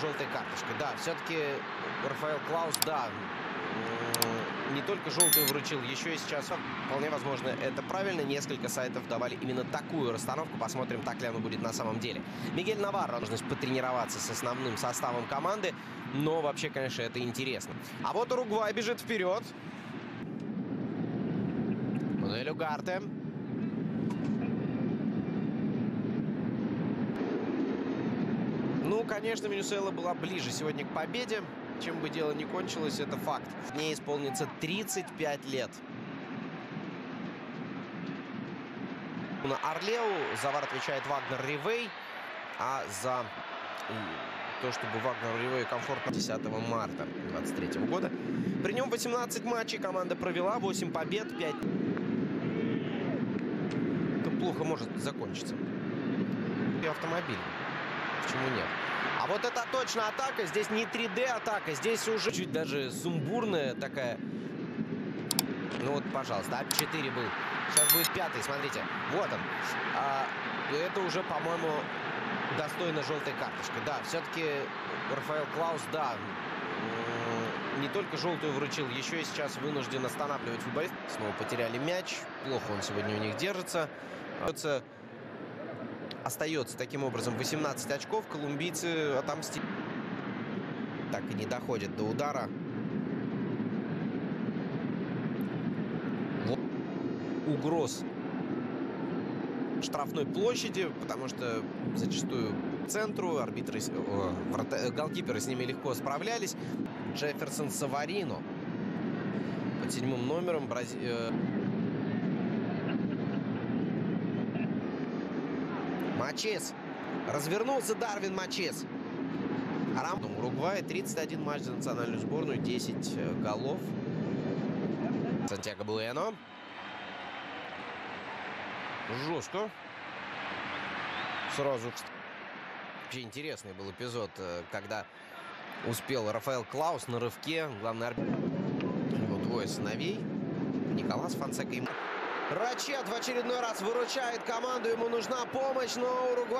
желтой карточкой. Да, все-таки Рафаэл Клаус, да, не только желтую вручил, еще и сейчас, вполне возможно, это правильно. Несколько сайтов давали именно такую расстановку. Посмотрим, так ли оно будет на самом деле. Мигель Наварро нужно потренироваться с основным составом команды. Но вообще, конечно, это интересно. А вот Уругвай бежит вперед. Мануэль Угарте. Конечно, Венесуэла была ближе сегодня к победе. Чем бы дело ни кончилось, это факт. В ней исполнится 35 лет. На Орлеу за ВАР отвечает Вагнер Ривей. А за то, чтобы Вагнер Ривей комфортно 10 марта 23 года. При нем 18 матчей команда провела, 8 побед, 5... Это плохо может закончиться. И автомобиль. Почему нет? Вот это точно атака. Здесь не 3D атака. Здесь уже чуть даже сумбурная такая. Ну вот, пожалуйста. А 4 был. Сейчас будет пятый. Смотрите. Вот он. А, это уже, по-моему, достойно желтой карточкой. Да, все-таки Рафаэл Клаус, да, не только желтую вручил, еще и сейчас вынужден останавливать футболист. Снова потеряли мяч. Плохо он сегодня у них держится остается таким образом 18 очков. Колумбийцы отомстили. Так и не доходит до удара. Вот. Угроз штрафной площади, потому что зачастую центру арбитры, о, врата, голкиперы с ними легко справлялись. Джефферсон Саварино под седьмым номером. Брази... Мачес. Развернулся Дарвин Мачес. Арам Уругвай. 31 матч за национальную сборную. 10 э, голов. Сантьяго Буэно. Жестко. Сразу. Вообще интересный был эпизод, э, когда успел Рафаэл Клаус на рывке. Главный арбитр. Его двое сыновей. Николас Фонсека и... Рачет в очередной раз выручает команду. Ему нужна помощь, но Уругвай...